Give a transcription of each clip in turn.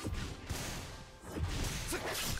Thank you.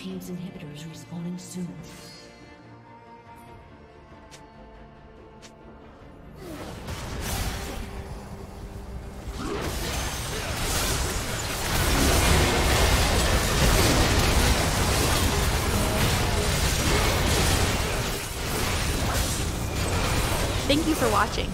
Team's inhibitor is respawning soon. Thank you for watching.